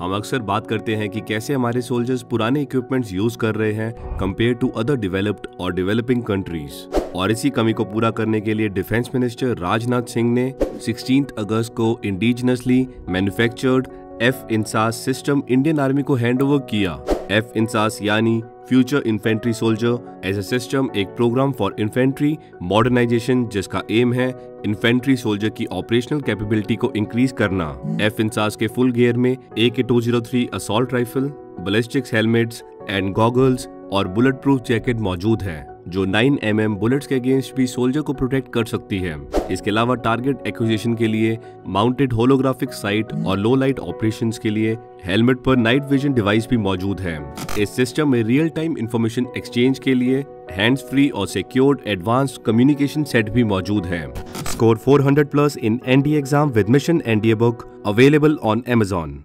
हम अक्सर बात करते हैं कि कैसे हमारे सोल्जर्स पुराने इक्विपमेंट्स यूज़ कर रहे हैं कंपेयर टू अदर डेवलप्ड और डेवलपिंग कंट्रीज़ और इसी कमी को पूरा करने के लिए डिफेंस मिनिस्टर राजनाथ सिंह ने 16 अगस्त को indigenously manufactured F INSAS system Indian army को हैंडओवर किया। एफ़ इंसास यानी future infantry soldier as a system एक प्रोग्राम फॉर इन्फेंट्री मॉडर्नाइजेशन जिसका एम है इन्फेंट्री सोल्जर की ऑपरेशनल कैपेबिलिटी को इंक्रीज करना। एफ़ इंसास के फुल गियर में A K two zero three assault rifle ballistics helmets and goggles और बुलेट प्रूफ जैकेट मौजूद है। जो 9 एम mm बुलेट्स के अगेंस्ट भी सोल्जर को प्रोटेक्ट कर सकती है। इसके अलावा टारगेट एक्विजिशन के लिए माउंटेड होलोग्राफिक साइट और लो लाइट ऑपरेशन के लिए हेलमेट पर नाइट विजन डिवाइस भी मौजूद है। इस सिस्टम में रियल टाइम इंफॉर्मेशन एक्सचेंज के लिए हैंड्स फ्री और सिक्योर्ड एडवांस कम्युनिकेशन सेट भी मौजूद है। Score 400 plus in ND exam with mission NDA book available on Amazon